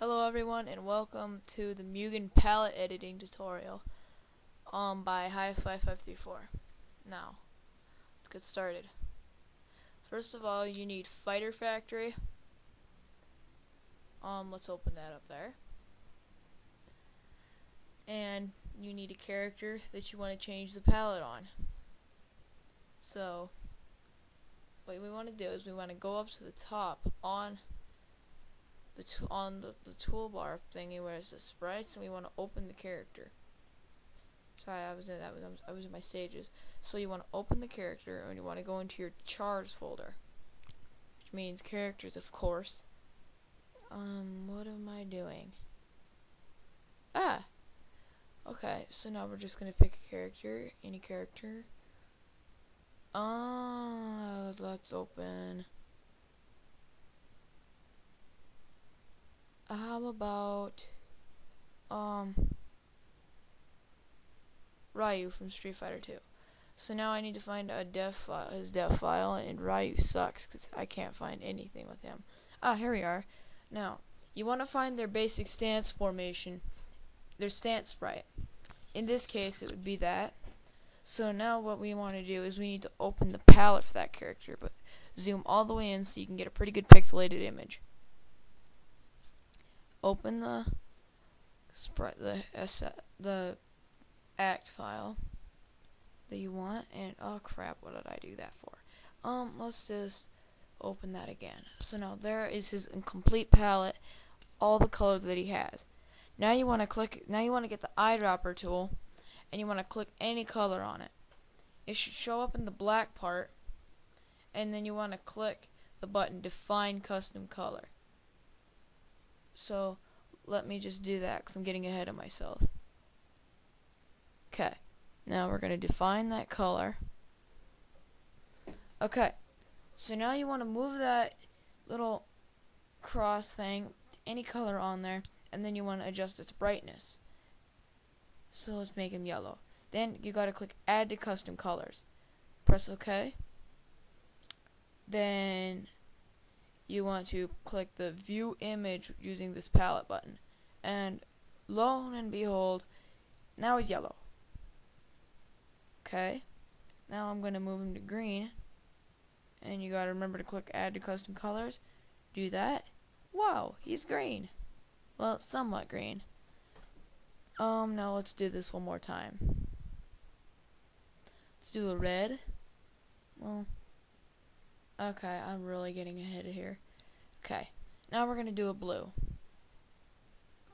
Hello everyone and welcome to the Mugen palette editing tutorial um, by hi5534. Now, let's get started. First of all, you need Fighter Factory. Um, let's open that up there. And you need a character that you want to change the palette on. So, what we want to do is we want to go up to the top on the on the, the toolbar thingy where it says sprites and we want to open the character. Sorry, I was in that was I was in my stages. So you want to open the character and you want to go into your chars folder, which means characters, of course. Um, what am I doing? Ah. Okay, so now we're just gonna pick a character, any character. Uh, let's open. How about um Ryu from Street Fighter 2. So now I need to find a def file, his def file, and Ryu sucks because I can't find anything with him. Ah, here we are. Now, you want to find their basic stance formation, their stance sprite. In this case, it would be that. So now what we want to do is we need to open the palette for that character, but zoom all the way in so you can get a pretty good pixelated image open the the the act file that you want and oh crap what did I do that for? Um let's just open that again. So now there is his complete palette all the colors that he has. Now you want to click now you want to get the eyedropper tool and you want to click any color on it. It should show up in the black part and then you want to click the button define custom color so let me just do that because I'm getting ahead of myself. Okay, now we're going to define that color. Okay, so now you want to move that little cross thing, any color on there, and then you want to adjust its brightness. So let's make him yellow. Then you got to click add to custom colors. Press OK. Then you want to click the view image using this palette button. And lo and behold, now he's yellow. Okay. Now I'm going to move him to green. And you got to remember to click add to custom colors. Do that. Wow, he's green. Well, somewhat green. Um, now let's do this one more time. Let's do a red. Well, Okay, I'm really getting ahead of here. Okay, now we're going to do a blue.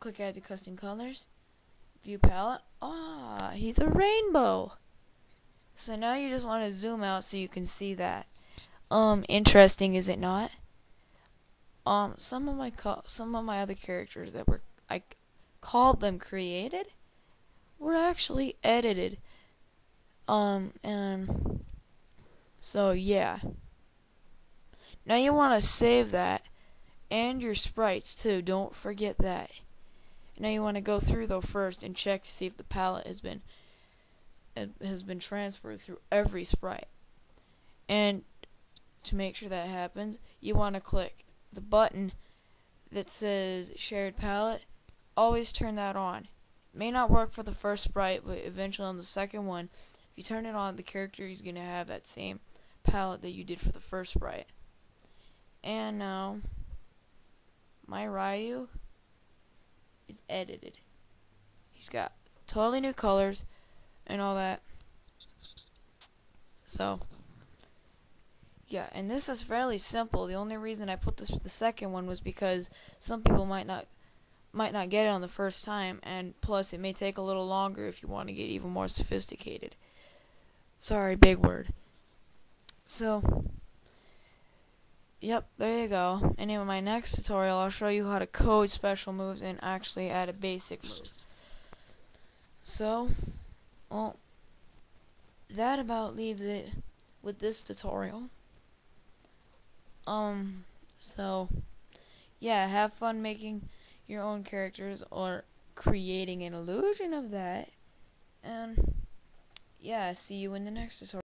Click add to custom colors. View palette. Ah, he's a rainbow. So now you just want to zoom out so you can see that. Um, interesting, is it not? Um, some of my some of my other characters that were I called them created were actually edited. Um, and so yeah. Now you want to save that and your sprites too. Don't forget that. Now you want to go through though first and check to see if the palette has been uh, has been transferred through every sprite. And to make sure that happens, you want to click the button that says shared palette. Always turn that on. It may not work for the first sprite, but eventually on the second one, if you turn it on, the character is going to have that same palette that you did for the first sprite. And now, my Ryu is edited. He's got totally new colors and all that. So, yeah, and this is fairly simple. The only reason I put this for the second one was because some people might not might not get it on the first time, and plus it may take a little longer if you want to get even more sophisticated. Sorry, big word. So, Yep, there you go. And in my next tutorial, I'll show you how to code special moves and actually add a basic move. So, well, that about leaves it with this tutorial. Um, so, yeah, have fun making your own characters or creating an illusion of that. And, yeah, see you in the next tutorial.